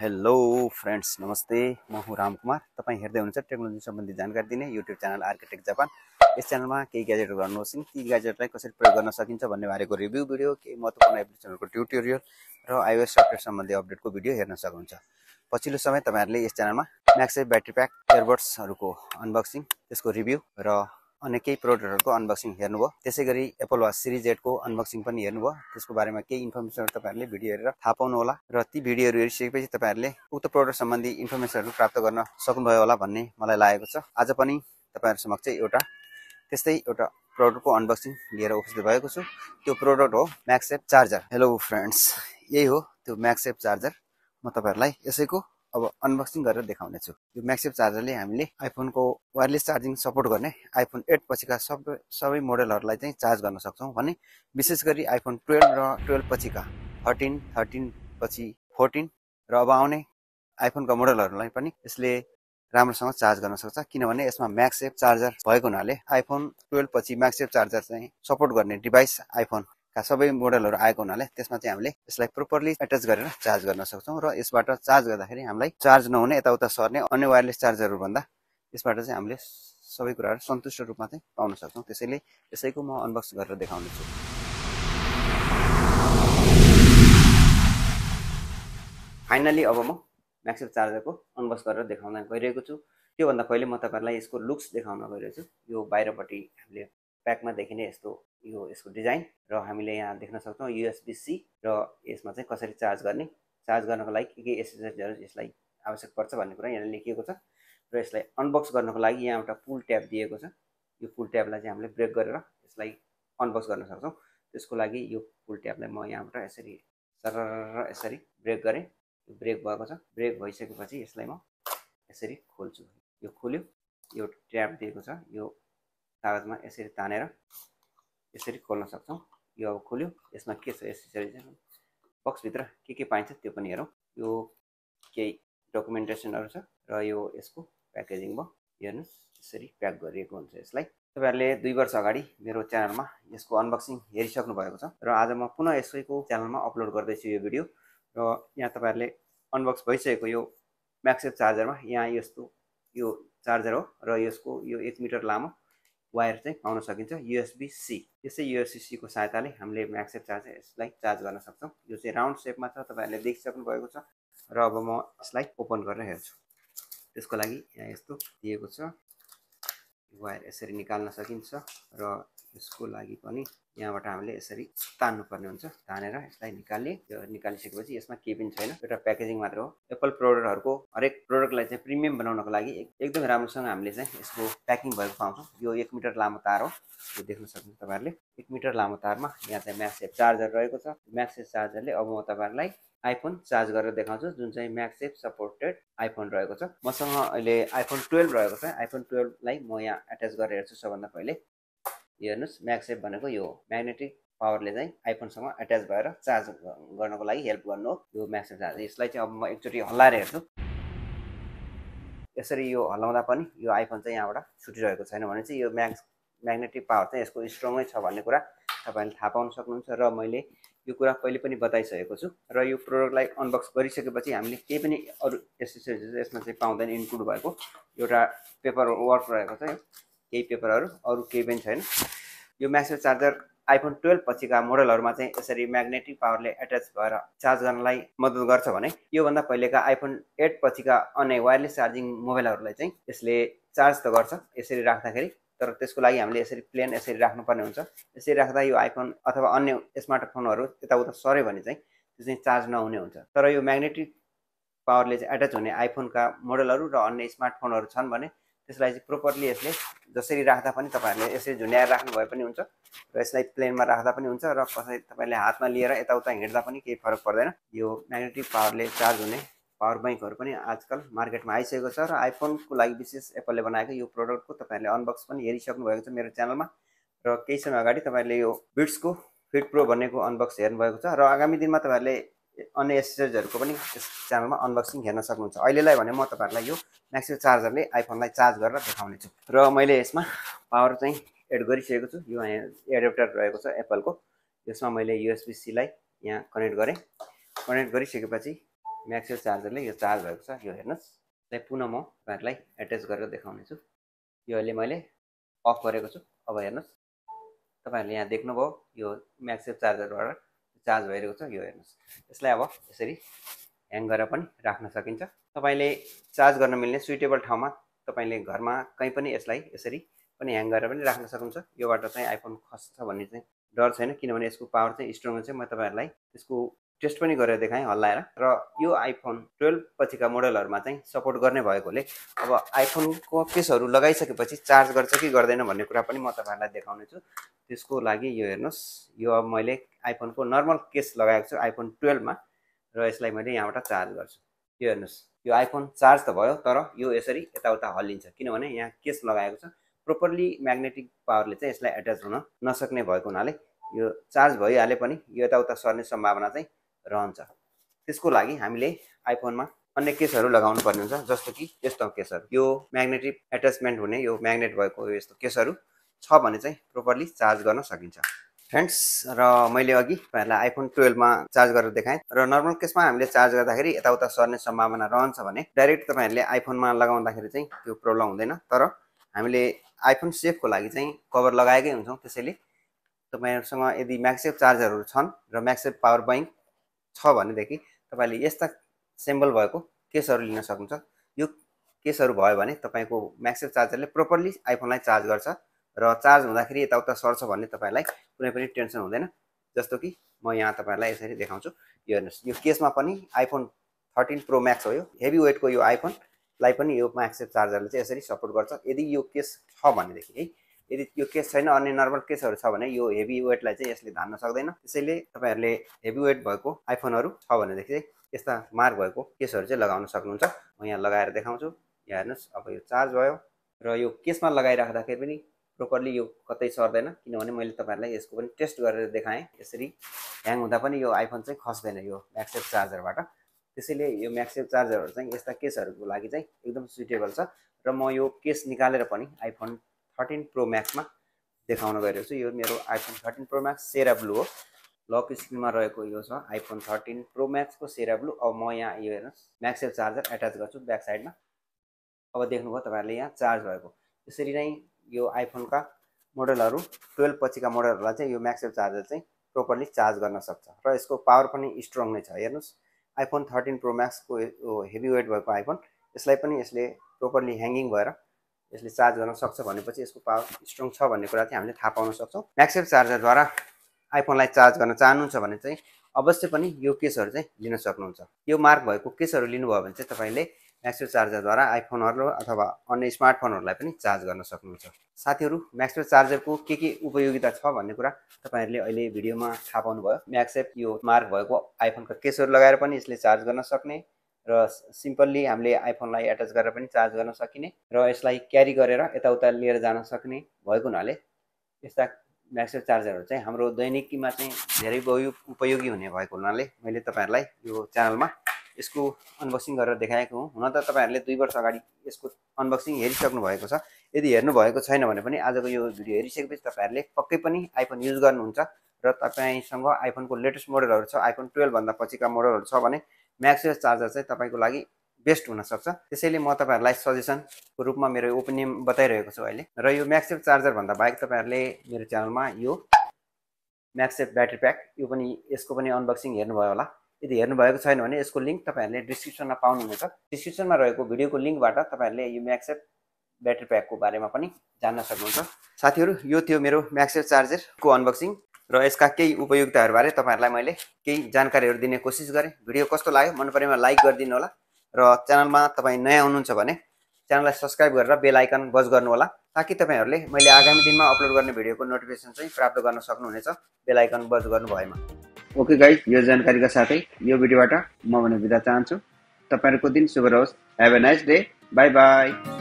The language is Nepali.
हेलो फ्रेन्ड्स नमस्ते। म हुँ रामकुमार तपाईँ हेर्दै हुनुहुन्छ टेक्नोलोजी सम्बन्धी जानकारी दिने युट्युब च्यानल आर्किटेक्ट जापान। यस च्यानलमा केही ग्याजेटहरू गर्नुहोस्। ती ग्याजेटलाई कसरी प्रयोग गर्न सकिन्छ भन्ने बारेको रिभ्यू भिडियो केही महत्त्वपूर्ण एप्लिकेसनहरूको ट्युटोरियल र आइओएस सफ्टवेयर सम्बन्धी अपडेटको भिडियो हेर्न सक्नुहुन्छ। पछिल्लो समय तपाईँहरूले यस च्यानलमा म्याक्सेप ब्याट्री प्याक इयरबड्सहरूको अनबक्सिङ त्यसको रिभ्यू र अन्य केही प्रोडक्टहरूको अनबक्सिङ हेर्नुभयो। त्यसै गरी एप्पल वाच सिरिज एटको अनबक्सिङ पनि हेर्नुभयो। त्यसको बारेमा केही इन्फर्मेसनहरू तपाईँहरूले भिडियो हेरेर थाहा पाउनु होला र ती भिडियोहरू हेरिसकेपछि तपाईँहरूले उक्त प्रोडक्ट सम्बन्धी इन्फर्मेसनहरू प्राप्त गर्न सक्नुभयो होला भन्ने मलाई लागेको छ। आज पनि तपाईँहरू समक्ष एउटा त्यस्तै एउटा प्रोडक्टको अनबक्सिङ लिएर उपस्थित भएको छु। त्यो प्रोडक्ट हो म्याक्सेप चार्जर हेलो फ्रेन्ड्स यही हो त्यो म्याक्सेप चार्जर म तपाईँहरूलाई यसैको अब अनबक्सिङ गरेर देखाउने छु यो म्याक्सेप चार्जरले हामीले आइफोनको वायरलेस चार्जिङ सपोर्ट गर्ने आइफोन एट पछिका सबै सबै मोडलहरूलाई चाहिँ चार्ज गर्न सक्छौँ भने विशेष गरी आइफोन टुवेल्भ र टुवेल्भ पछिका थर्टिन थर्टिन पछि फोर्टिन र अब आउने आइफोनका मोडलहरूलाई पनि यसले राम्रोसँग चार्ज गर्न सक्छ। किनभने यसमा म्याक्सेप चार्जर भएको हुनाले आइफोन टुवेल्भ पछि म्याक्सेप चार्जर चाहिँ सपोर्ट गर्ने डिभाइस आइफोन सबै मोडलहरू आएको हुनाले त्यसमा चाहिँ हामीले यसलाई प्रोपरली एट्याच गरेर चार्ज गर्न सक्छौँ र यसबाट चार्ज गर्दाखेरि हामीलाई चार्ज नहुने यताउता सर्ने अन्य वायरलेस चार्जरहरूभन्दा यसबाट चाहिँ हामीले सबै कुराहरू सन्तुष्ट रूपमा चाहिँ पाउन सक्छौँ। त्यसैले यसैको म अनबक्स गरेर देखाउने छु फाइनली अब म म्याक्सिभ चार्जरको अनबक्स गरेर देखाउन गइरहेको छु। त्योभन्दा पहिले म तपाईँहरूलाई यसको लुक्स देखाउन गइरहेको छु यो बाहिरपट्टि हामीले प्याकमा देखिने यस्तो यो यसको डिजाइन र हामीले यहाँ देख्न सक्छौँ युएसबी सी र यसमा चाहिँ कसरी चार्ज गर्ने चार्ज गर्नको लागि के के एसेसरिजहरू यसलाई आवश्यक पर्छ भन्ने कुरा यहाँ लेखिएको छ र यसलाई अनबक्स गर्नको लागि यहाँ एउटा पुल ट्याब दिएको छ। यो पुल ट्याबलाई चाहिँ हामीले ब्रेक गरेर यसलाई अनबक्स गर्न सक्छौँ। त्यसको लागि यो पुल ट्याबलाई म यहाँबाट यसरी सर यसरी ब्रेक गरेँ। ब्रेक भएको छ। ब्रेक भइसकेपछि यसलाई म यसरी खोल्छु। यो खोल्यो यो ट्याब दिएको छ। यो कागजमा यसरी तानेर यसरी खोल्न सक्छौँ यो अब खोल्यो यसमा के छ एसेसरिज बक्सभित्र के के पाइन्छ त्यो पनि हेरौँ यो केही डकुमेन्टेसनहरू छ र यो यसको प्याकेजिङ भयो हेर्नुहोस् यसरी प्याक गरिएको हुन्छ यसलाई तपाईँहरूले दुई वर्ष अगाडि मेरो च्यानलमा यसको अनबक्सिङ हेरिसक्नु भएको छ र आज म पुनः यसैको च्यानलमा अपलोड गर्दैछु यो भिडियो र यहाँ तपाईँहरूले अनबक्स भइसकेको यो म्याक्सेप चार्जरमा यहाँ यस्तो यो चार्जर हो र यसको यो एक मिटर लामो वायर चाहिँ पाउन सकिन्छ युएसबी सी यसै युएसबी सीको सहायताले हामीले म्याक्सेप चार्ज यसलाई चार्ज गर्न सक्छौँ। यो चाहिँ राउन्ड सेपमा छ तपाईँहरूले देखिसक्नु भएको छ र अब म यसलाई ओपन गरेर हेर्छु। त्यसको लागि यहाँ यस्तो दिएको छ। वायर यसरी निकाल्न सकिन्छ र यसको लागि पनि यहाँबाट हामीले यसरी तान्नुपर्ने हुन्छ। तानेर यसलाई निकाल्ने यो निकालिसकेपछि यसमा केही पनि छैन। एउटा प्याकेजिङ मात्र हो। एप्पल प्रोडक्टहरूको हरेक प्रोडक्टलाई चाहिँ प्रिमियम बनाउनको लागि एकदमै राम्रोसँग हामीले चाहिँ यसको प्याकिङ भएको पाउँछौँ यो एक मिटर लामो तार हो। यो देख्न सक्नुहुन्छ तपाईँहरूले। एक मिटर लामो तारमा यहाँ चाहिँ म्याक्सेप चार्जर रहेको छ। म्याक्सेप चार्जरले अब म तपाईँहरूलाई आइफोन चार्ज गरेर देखाउँछु। जुन चाहिँ म्याक्सेप सपोर्टेड आइफोन रहेको छ। मसँग अहिले आइफोन टुवेल्भ रहेको छ। आइफोन टुवेल्भलाई म यहाँ एट्याच गरेर हेर्छु सबभन्दा पहिले। हेर्नुहोस् म्याक्सेप भनेको यो म्याग्नेटिक पावरले चाहिँ आइफोनसँग एट्याच भएर चार्ज गर्नको लागि हेल्प गर्नु हो। यो म्याक्सेप चार्ज यसलाई चाहिँ अब म एकचोटि हल्लाएर हेर्छु। यसरी यो हल्लाउँदा पनि यो आइफोन चाहिँ यहाँबाट छुटिरहेको छैन भने चाहिँ यो म्याक्स म्याग्नेटिक पावर चाहिँ यसको स्ट्रङै छ भन्ने कुरा तपाईँले थाहा पाउन सक्नुहुन्छ र मैले यो कुरा पहिले पनि बताइसकेको छु। र यो प्रोडक्टलाई अनबक्स गरिसकेपछि हामीले केही पनि अरू एसेसरिज यसमा चाहिँ पाउँदैन इन्क्लुड भएको। एउटा पेपर वर्क रहेको छ केही पेपरहरू अरू केही पनि छैन। यो म्यासेज चार्जर आइफोन टुवेल्भ पछिका मोडलहरूमा चाहिँ यसरी म्याग्नेटिक पावरले एट्याच भएर चार्ज गर्नलाई मद्दत गर्छ भने योभन्दा पहिलेका आइफोन एट पछिका अन्य वायरलेस चार्जिङ मोबाइलहरूलाई चाहिँ यसले चार्ज त गर्छ यसरी राख्दाखेरि तर त्यसको लागि हामीले यसरी प्लेन यसरी राख्नुपर्ने हुन्छ। यसरी राख्दा यो आइफोन अथवा अन्य स्मार्टफोनहरू यताउता सर्यो भने चाहिँ त्यो चाहिँ चार्ज नहुने हुन्छ। तर यो म्याग्नेटिक पावरले चाहिँ एट्याच हुने आइफोनका मोडलहरू र अन्य स्मार्टफोनहरू छन् भने त्यसलाई चाहिँ प्रोपरली यसले जसरी राख्दा पनि तपाईँहरूले यसरी झुन्ड्याएर राख्नु भए पनि हुन्छ र यसलाई प्लेनमा राख्दा पनि हुन्छ र कसै तपाईँले हातमा लिएर यताउता हिँड्दा पनि केही फरक पर्दैन। यो म्याग्नेटिक पावरले चार्ज हुने पावर ब्याङ्कहरू पनि आजकल मार्केटमा आइसकेको छ र आइफोनको लागि विशेष एप्पलले बनाएको यो प्रोडक्टको तपाईँहरूले अनबक्स पनि हेरिसक्नु भएको छ मेरो च्यानलमा र केही समय अगाडि तपाईँहरूले यो बिट्सको फिट प्रो भन्नेको अनबक्स हेर्नुभएको छ र आगामी दिनमा तपाईँहरूले अन्य एसेसरिजहरूको पनि यस च्यानलमा अनबक्सिङ हेर्न सक्नुहुन्छ। अहिलेलाई भने म तपाईँहरूलाई यो म्याक्सिम चार्जरले आइफोनलाई चार्ज गरेर देखाउने छु। र मैले यसमा पावर चाहिँ एड गरिसकेको छु। यो एडेप्टर रहेको छ एप्पलको यसमा मैले युएसबी सीलाई यहाँ कनेक्ट गरेँ। कनेक्ट गरिसकेपछि म्याक्सियो चार्जरले यो चार्ज भएको छ। यो हेर्नुहोस्। यसलाई पुनः म तपाईँहरूलाई एट्याच गरेर देखाउनेछु यो अहिले मैले अफ गरेको छु। अब हेर्नुहोस्। तपाईँहरूले यहाँ देख्नुभयो यो म्याक्सियो चार्जरबाट चार्ज भइरहेको छ यो हेर्नुहोस्। यसलाई अब यसरी ह्याङ गरेर पनि राख्न सकिन्छ। तपाईँले चार्ज गर्न मिल्ने सुइटेबल ठाउँमा तपाईँले घरमा कहीँ पनि यसलाई यसरी पनि ह्याङ गरेर पनि राख्न सक्नुहुन्छ। योबाट चाहिँ आइफोन खस्छ भन्ने चाहिँ डर छैन किनभने यसको पावर चाहिँ स्ट्रङ चाहिँ म तपाईँहरूलाई यसको टेस्ट पनि गरेर देखाएँ हल्लाएर। र यो आइफोन टुवेल्भ पछिका मोडलहरूमा चाहिँ सपोर्ट गर्ने भएकोले अब आइफोनको केसहरू लगाइसकेपछि चार्ज गर्छ कि गर्दैन भन्ने कुरा पनि म तपाईँहरूलाई देखाउने छु। त्यसको लागि यो हेर्नुहोस् यो अब मैले आइफोनको नर्मल केस लगाएको छु आइफोन टुवेल्भमा र यसलाई मैले यहाँबाट चार्ज गर्छु। यो हेर्नुहोस् यो आइफोन चार्ज त भयो तर यो यसरी यताउता हल्लिन्छ। किनभने यहाँ केस लगाएको छ। प्रोपरली म्याग्नेटिक पावरले चाहिँ यसलाई एट्याच हुन नसक्ने भएको हुनाले यो चार्ज भइहाले पनि यो यताउता सर्ने सम्भावना चाहिँ रहन्छ। त्यसको लागि हामीले आइफोनमा अन्य केसहरू लगाउनु पर्ने हुन्छ जस्तो कि यस्तो केसहरू। यो म्याग्नेटिक एट्याचमेन्ट हुने यो म्याग्नेट भएको यस्तो केसहरू छ भने चाहिँ प्रोपरली चार्ज गर्न सकिन्छ। फ्रेन्ड्स र मैले अघि तपाईँहरूलाई आइफोन टुवेल्भमा चार्ज गरेर देखाएँ र नर्मल केसमा हामीले चार्ज गर्दाखेरि यताउता सर्ने सम्भावना रहन्छ भने डाइरेक्ट तपाईँहरूले आइफोनमा लगाउँदाखेरि चाहिँ त्यो प्रब्लम हुँदैन। तर हामीले आइफोन सेफको लागि चाहिँ कभर लगाएकै हुन्छौँ त्यसैले तपाईँहरूसँग यदि म्याक्सेफ चार्जरहरू छन् र म्याक्सेफ पावर ब्याङ्क छ भनेदेखि तपाईँले यस्ता सेम्बल भएको केसहरू लिन सक्नुहुन्छ। यो केसहरू भयो भने तपाईँको म्याक्सेफ चार्जरले प्रोपरली आइफोनलाई चार्ज गर्छ र चार्ज हुँदाखेरि यताउता सर्छ भन्ने तपाईँलाई कुनै पनि टेन्सन हुँदैन। जस्तो कि म यहाँ तपाईँहरूलाई यसरी देखाउँछु। यो हेर्नुहोस् यो केसमा पनि आइफोन थर्टिन प्रो म्याक्स हो यो। हेभी वेटको यो आइफोनलाई पनि यो म्याक्सेफ चार्जरले चाहिँ यसरी सपोर्ट गर्छ। यदि यो केस छ भनेदेखि है यदि यो केस छैन अन्य नर्मल केसहरू छ भने यो हेभी वेटलाई चाहिँ यसले धान्न सक्दैन। त्यसैले तपाईँहरूले हेभी वेट भएको आइफोनहरू छ भनेदेखि चाहिँ यस्ता मार्क भएको केसहरू चाहिँ लगाउन सक्नुहुन्छ। म यहाँ लगाएर देखाउँछु। यहाँ हेर्नुहोस् अब यो चार्ज भयो र यो केसमा लगाइराख्दाखेरि पनि प्रोपरली यो कतै सर्दैन किनभने मैले तपाईँहरूलाई यसको पनि टेस्ट गरेर देखाएँ। यसरी ह्याङ हुँदा पनि यो आइफोन चाहिँ खस्दैन यो म्याक्सेप चार्जरबाट त्यसैले यो म्याक्सेप चार्जरहरू चाहिँ यस्ता केसहरूको लागि चाहिँ एकदम सुइटेबल छ। र म यो केस निकालेर पनि आइफोन थर्टिन प्रो म्याक्समा देखाउन गइरहेको छु। यो मेरो iPhone thirteen Pro Max Sierra Blue हो। लक स्क्रिनमा रहेको यो छ आइफोन थर्टिन प्रो म्याक्सको सेरा ब्लू अब म यहाँ यो हेर्नुहोस् म्याक्सेल चार्जर एट्याच गर्छु ब्याक साइडमा। अब देख्नुभयो तपाईँहरूले यहाँ चार्ज भएको। यसरी नै यो आइफोनका मोडलहरू टुवेल्भ पछिका मोडलहरूलाई चाहिँ यो म्याक्सेल चार्जर चाहिँ प्रोपरली चार्ज गर्न सक्छ। र यसको पावर पनि स्ट्रङ नै छ। हेर्नुहोस् आइफोन थर्टिन प्रो म्याक्सको हेभी वेट भएको आइफोन। यसलाई पनि यसले प्रोपरली ह्याङ्गिङ भएर यसले चार्ज गर्न सक्छ भनेपछि यसको पावर स्ट्रङ छ भन्ने कुरा चाहिँ हामीले थाहा पाउन सक्छौँ। म्याक्सेफ चार्जरद्वारा आइफोनलाई चार्ज गर्न चाहनुहुन्छ भने चाहिँ अवश्य पनि यो केसहरू चाहिँ लिन सक्नुहुन्छ। यो मार्क भएको केसहरू लिनुभयो भने चाहिँ तपाईँले म्याक्सवेल चार्जरद्वारा आइफोनहरू अथवा अन्य स्मार्टफोनहरूलाई पनि चार्ज गर्न सक्नुहुन्छ। साथीहरू म्याक्सवेल चार्जरको के के उपयोगिता छ भन्ने कुरा तपाईँहरूले अहिले भिडियोमा थाहा पाउनुभयो। म्याक्सेप यो मार्क भएको आइफोनका केसहरू लगाएर पनि यसले चार्ज गर्न सक्ने। र सिम्पल्ली हामीले आइफोनलाई एट्याच गरेर पनि चार्ज गर्न सकिने र यसलाई क्यारी गरेर यताउता लिएर जान सक्ने भएको हुनाले यस्ता म्याक्सेल चार्जरहरू चाहिँ हाम्रो दैनिकीमा चाहिँ धेरै उपयोगी हुने भएको हुनाले मैले तपाईँहरूलाई यो च्यानलमा यसको अनबक्सिङ गरेर देखाएको हुँ। हुन त तपाईँहरूले दुई वर्ष अगाडि यसको अनबक्सिङ हेरिसक्नु भएको छ। यदि हेर्नुभएको छैन भने पनि आजको यो भिडियो हेरिसकेपछि तपाईँहरूले पक्कै पनि आइफोन युज गर्नुहुन्छ र तपाईँसँग आइफोनको लेटेस्ट मोडलहरू छ आइफोन टुवेल्भभन्दा पछिका मोडलहरू छ भने म्याक्सवेस चार्जर चाहिँ तपाईँको लागि बेस्ट हुनसक्छ। त्यसैले म तपाईँहरूलाई सजेसनको रूपमा मेरो ओपिनियन बताइरहेको छु अहिले। र यो म्याक्सेफ चार्जरभन्दा बाहेक तपाईँहरूले मेरो च्यानलमा यो म्याक्सेफ ब्याट्री प्याक यो पनि यसको पनि अनबक्सिङ हेर्नुभयो होला। यदि हेर्नुभएको छैन भने यसको लिङ्क तपाईँहरूले डिस्क्रिप्सनमा पाउनुहुनेछ। डिस्क्रिप्सनमा रहेको भिडियोको लिङ्कबाट तपाईँहरूले यो म्याक्सेफ ब्याट्री प्याकको बारेमा पनि जान्न सक्नुहुन्छ। साथीहरू यो थियो मेरो म्याक्सेफ चार्जरको अनबक्सिङ र यसका केही उपयोगिताहरूबारे तपाईँहरूलाई मैले केही जानकारीहरू दिने कोसिस गरेँ। भिडियो कस्तो लाग्यो? मन परेमा लाइक गरिदिनु होला र च्यानलमा तपाईँ नयाँ हुनुहुन्छ भने च्यानललाई सब्सक्राइब गरेर बेल आइकन बज गर्नु होला ताकि तपाईँहरूले मैले आगामी दिनमा अपलोड गर्ने भिडियोको नोटिफिकेसन चाहिँ प्राप्त गर्न सक्नुहुनेछ बेल आइकन बज गर्नु भएमा। ओके गाइड यो जानकारीका साथै यो भिडियोबाट म भने बिदा चाहन्छु। तपाईँहरूको दिन शुभ रहोस्। Have a nice day bye bye